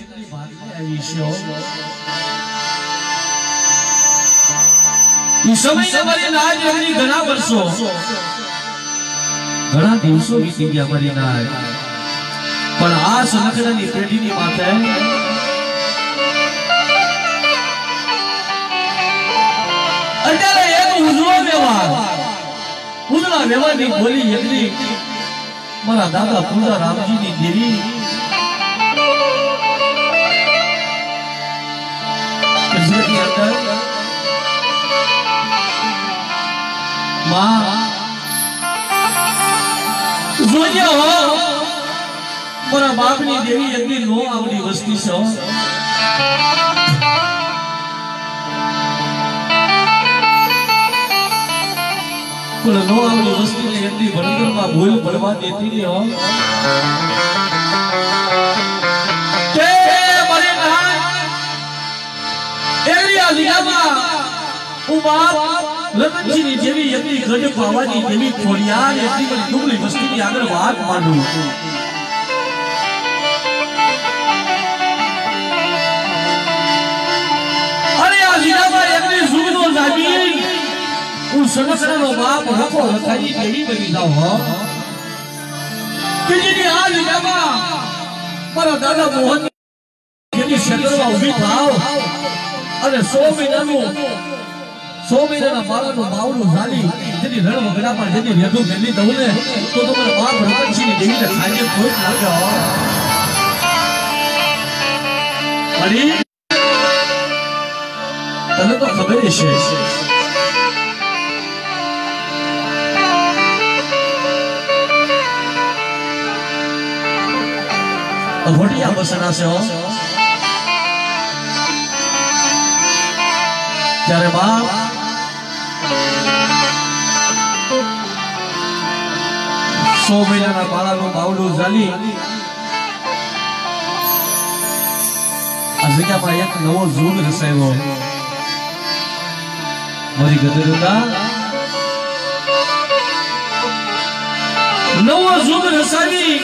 આવી છે ઈ સમય મારી નાજ એમની ઘણા વર્ષો. ઘણા દિવસો વીતી ગયા મારી નાજ પણ આ સલગ્નની પેઢીની માથે અત્યારે એક ઉજળો વ્યવહાર. ઉજળા વ્યવહારની બોલી એટલી, મારા દાદા પૂજા રામજીની દેવી માં. હો. મારા બાપની દેવી નો આવડી વસ્તી છે એટલી ભણતરમાં ભૂલ બાપ રતનજીની જેવી એટલી ગઢ પાવાની જેવી ખોડિયાર એટલી બધી દુબળી વસ્તીની આગળ વાત માંડું અરે આ દુનિયામાં એટલી સુગનો જાગી હું સમસ્યાનો બાપ રખો રખાઈ કેવી બની જાઉં, હો. કે આ દુનિયામાં મારા દાદા મોહન જેની શેતરમાં ઊભી થાવ. અને સો મહિનાનું સો મહિનાના બાળકનું ઝાલી, જેની રણ વગડામાં જેની રેધું મેલી દઉં ને તો તમારા બાપ રતનસિંહની દેવીને ખાઈને ખોટ લાગે હો તને તો ખબર છે ઘોડિયા બસના છે ત્યારે બાપ સો મહિનાના બાળાનું બાવડું ઝાલી. આ જગ્યામાં એક નવો ઝૂગ રસાયો મારી ગદરુદા નવો ઝૂગ રસાવી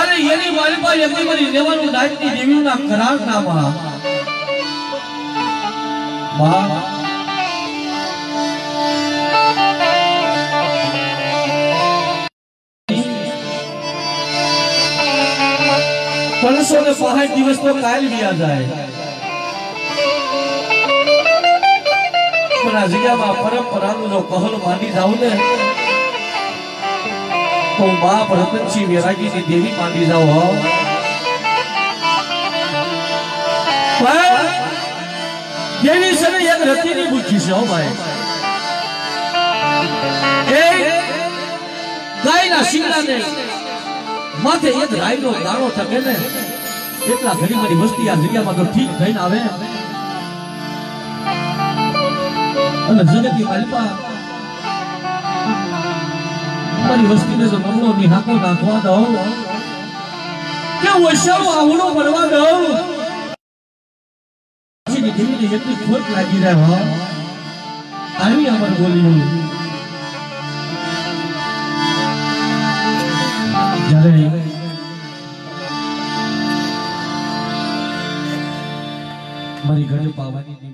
અરે એની મારી પાસે એમની મારી દેવાનું નાચની દેવીના કરાર નામાં માં પાંચસો ને પાંચ દિવસ તો કાલ વ્યા જાય. પણ આ જગ્યામાં પરંપરાનું જો કહલ માની જાઉં ને, તો બાપ રતનસિંહ વેરાગીની દેવી માની પણ દેવી સને એક રતિની બુદ્ધિ છે હો ભાઈ. ગાયના શિંગડાને માથે એક રાયનો દાણો ટકે ને એટલા ઘડી મારી વસ્તી આ જગ્યામાં તો ઠીક થઈને આવે. અને જગતની માલપા મારી વસ્તીને જો નમણો નિહાકો નાખવા દઉં. કે ઓછાનો આવડો ભરવા દઉં? એટલી ખોટ લાગી રહ્યા હો. આવી અમર બોલ્યું ઘણી ઘણી પાવાની